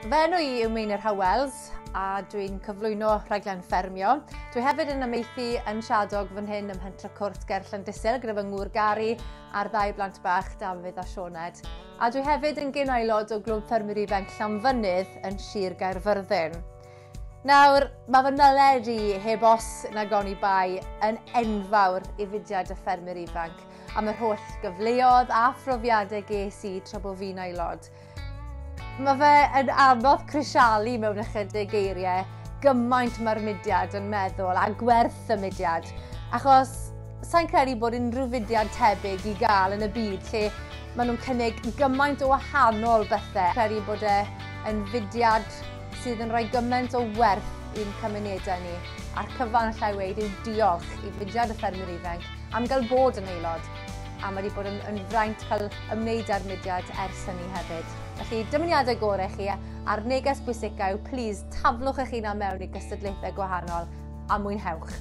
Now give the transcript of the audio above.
Fe enw i yw Meinir Howells a dwi'n cyflwyno rhaglen ffermio. Dwi hefyd yn amaethu yn siadog fan hyn ym Mhentra Cwrt ger Llandisil gyda fy ngŵr Gari a'r ddau blant bach Dafydd a Sioned. A dwi hefyd yn gyn aelod o Glwb Ffermwyr Ifanc Llanfynydd yn Sir Gaerfyrddin. Nawr, mae fy nyled i heb os na goni bai yn enfawr i fudiad y ffermwyr ifanc am yr holl gyfleoedd a phrofiadau ges i tra bod fi'n aelod. Mae fe yn anodd crisialu mewn ychydig geiriau gymaint mae'r mudiad yn meddwl a gwerth y mudiad. Achos sa'n credu bod unrhyw fudiad tebyg i gael yn y byd lle maen nhw'n cynnig gymaint o wahanol bethau. Credu bod e yn fudiad sydd yn rhoi gymaint o werth i'n cymunedau ni. A'r cyfan allai wedi yw diolch i fudiad y ffermwyr ifanc am gael bod yn aelod a mae wedi bod yn, yn fraint cael ymwneud â'r mudiad ers hynny hefyd. Felly, dymuniadau gorau chi a'r neges bwysicau yw, please, taflwch eich hunan mewn i gystadlaethau gwahanol a mwynhewch.